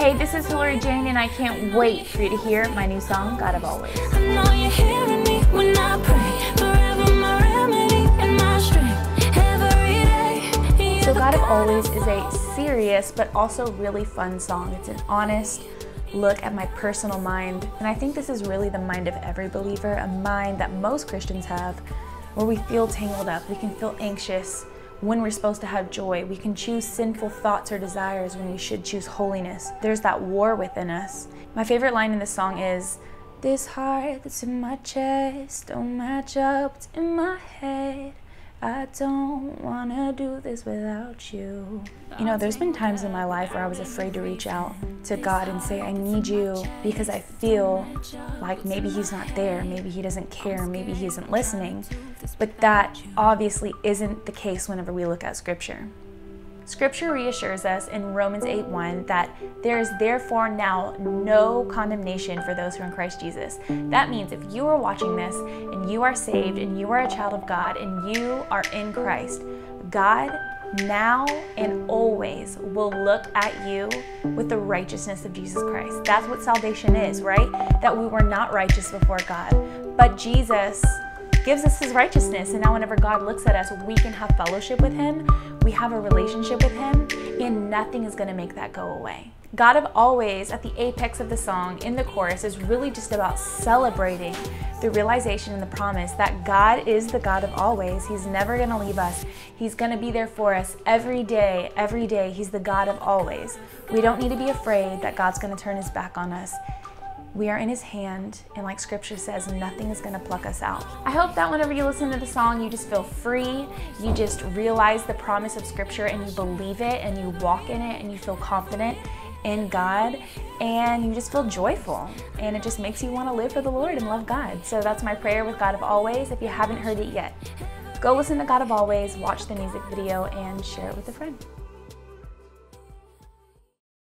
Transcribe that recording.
Hey, this is Hillary Jane, and I can't wait for you to hear my new song, God of Always. I know you're hearing me when I pray. Forever my remedy and my strength. Every day. So, God of Always is a serious but also really fun song. It's an honest look at my personal mind, and I think this is really the mind of every believer, a mind that most Christians have, where we feel tangled up, we can feel anxious when we're supposed to have joy. We can choose sinful thoughts or desires when we should choose holiness. There's that war within us. My favorite line in this song is, This heart that's in my chest don't match up what's in my head. I don't wanna do this without you. You know, there's been times in my life where I was afraid to reach out to God and say, I need you because I feel like maybe He's not there, maybe He doesn't care, maybe He isn't listening. But that obviously isn't the case whenever we look at Scripture. Scripture reassures us in Romans 8:1 that there is therefore now no condemnation for those who are in Christ Jesus. That means if you are watching this and you are saved and you are a child of God and you are in Christ, God now and always will look at you with the righteousness of Jesus Christ. That's what salvation is, right? That we were not righteous before God, but Jesus gives us his righteousness. And now, whenever God looks at us, we can have fellowship with him, we have a relationship with him, and nothing is going to make that go away. God of Always, at the apex of the song, in the chorus, is really just about celebrating the realization and the promise that God is the God of always. He's never going to leave us. He's going to be there for us every day, every day. He's the God of always. We don't need to be afraid that God's going to turn his back on us. We are in his hand, and like scripture says, nothing is going to pluck us out. I hope that whenever you listen to the song, you just feel free. You just realize the promise of scripture and you believe it and you walk in it and you feel confident in God and you just feel joyful. And it just makes you want to live for the Lord and love God. So that's my prayer with God of Always if you haven't heard it yet. Go listen to God of Always, watch the music video, and share it with a friend.